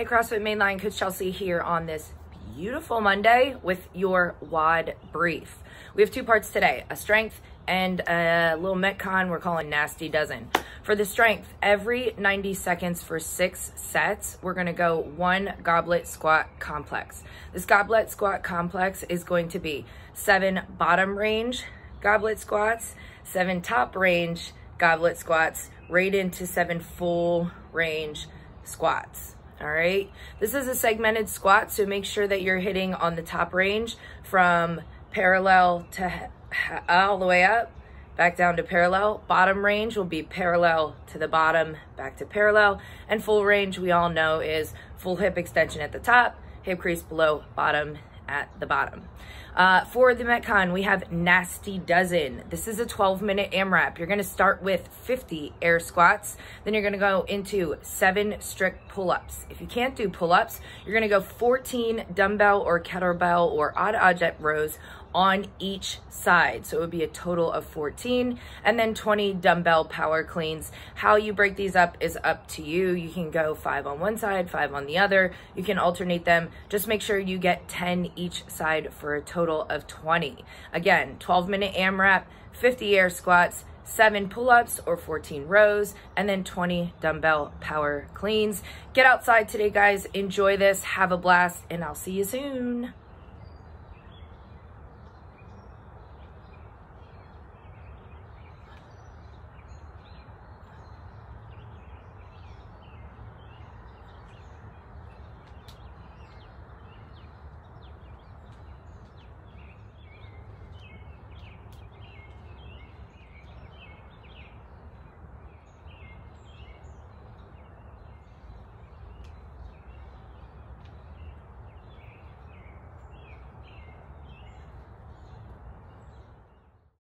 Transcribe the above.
Hey, CrossFit Main Line Coach Chelsey here on this beautiful Monday with your WOD brief. We have two parts today, a strength and a little Metcon we're calling Nasty Dozen. For the strength, every 90 seconds for six sets, we're gonna go one goblet squat complex. This goblet squat complex is going to be seven bottom range goblet squats, seven top range goblet squats, right into seven full range squats all right? This is a segmented squat, so make sure that you're hitting on the top range from parallel to all the way up, back down to parallel. Bottom range will be parallel to the bottom, back to parallel. And full range, we all know, is full hip extension at the top, hip crease below, bottom at the bottom. Uh, for the Metcon, we have Nasty Dozen. This is a 12 minute AMRAP. You're gonna start with 50 air squats, then you're gonna go into seven strict pull-ups. If you can't do pull-ups, you're gonna go 14 dumbbell or kettlebell or odd object rows on each side. So it would be a total of 14 and then 20 dumbbell power cleans. How you break these up is up to you. You can go five on one side, five on the other. You can alternate them. Just make sure you get 10 each side for a total of 20. Again, 12 minute AMRAP, 50 air squats, seven pull-ups or 14 rows, and then 20 dumbbell power cleans. Get outside today, guys. Enjoy this. Have a blast, and I'll see you soon.